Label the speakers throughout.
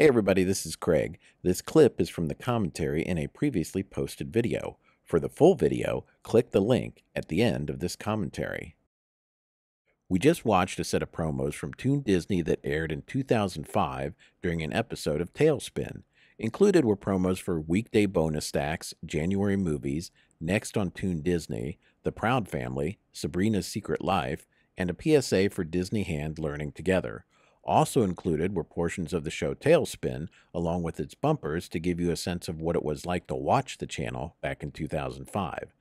Speaker 1: Hey everybody, this is Craig. This clip is from the commentary in a previously posted video. For the full video, click the link at the end of this commentary. We just watched a set of promos from Toon Disney that aired in 2005 during an episode of TaleSpin. Included were promos for weekday bonus stacks, January movies, Next on Toon Disney, The Proud Family, Sabrina's Secret Life, and a PSA for Disney Hand Learning Together. Also included were portions of the show TaleSpin, along with its bumpers to give you a sense of what it was like to watch the channel back in 2005.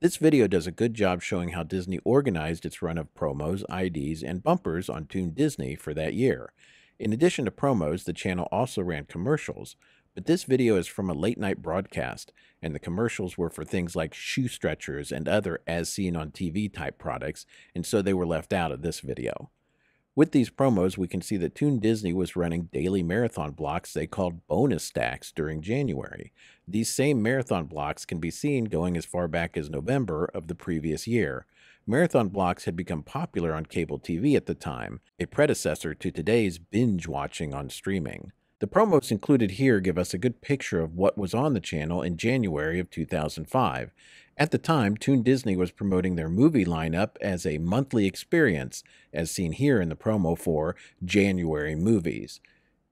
Speaker 1: This video does a good job showing how Disney organized its run of promos, IDs, and bumpers on Toon Disney for that year. In addition to promos, the channel also ran commercials, but this video is from a late night broadcast, and the commercials were for things like shoe stretchers and other as seen on TV type products, and so they were left out of this video. With these promos, we can see that Toon Disney was running daily marathon blocks they called bonus stacks during January. These same marathon blocks can be seen going as far back as November of the previous year. Marathon blocks had become popular on cable TV at the time, a predecessor to today's binge watching on streaming. The promos included here give us a good picture of what was on the channel in January of 2005. At the time, Toon Disney was promoting their movie lineup as a monthly experience, as seen here in the promo for January Movies.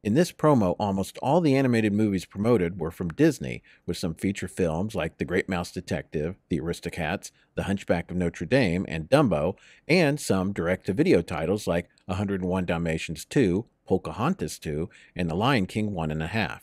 Speaker 1: In this promo, almost all the animated movies promoted were from Disney, with some feature films like The Great Mouse Detective, The Aristocats, The Hunchback of Notre Dame, and Dumbo, and some direct to video titles like 101 Dalmatians 2, Pocahontas 2, and The Lion King 1.5.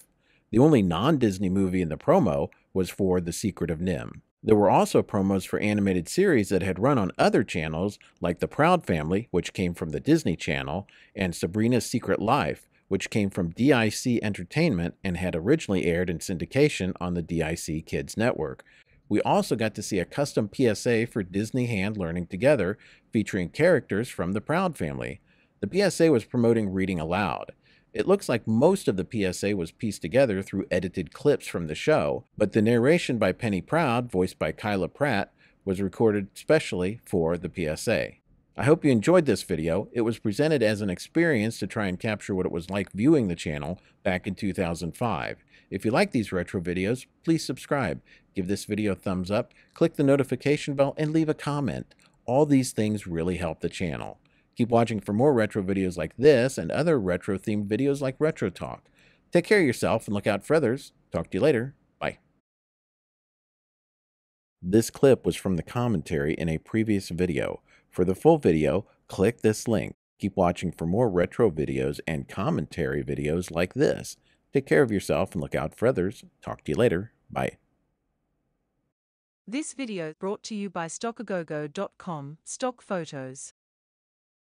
Speaker 1: The only non Disney movie in the promo was for The Secret of NIMH. There were also promos for animated series that had run on other channels, like The Proud Family, which came from the Disney Channel, and Sabrina's Secret Life, which came from DIC Entertainment and had originally aired in syndication on the DIC Kids Network. We also got to see a custom PSA for Disney Hand Learning Together featuring characters from the Proud Family. The PSA was promoting reading aloud. It looks like most of the PSA was pieced together through edited clips from the show, but the narration by Penny Proud, voiced by Kyla Pratt, was recorded specially for the PSA. I hope you enjoyed this video. It was presented as an experience to try and capture what it was like viewing the channel back in 2005. If you like these retro videos, please subscribe, give this video a thumbs up, click the notification bell, and leave a comment. All these things really help the channel. Keep watching for more retro videos like this and other retro themed videos like Retro Talk. Take care of yourself and look out for others. Talk to you later. Bye. This clip was from the commentary in a previous video. For the full video, click this link. Keep watching for more retro videos and commentary videos like this. Take care of yourself and look out for others. Talk to you later. Bye.
Speaker 2: This video brought to you by StockAgogo.com, Stock Photos.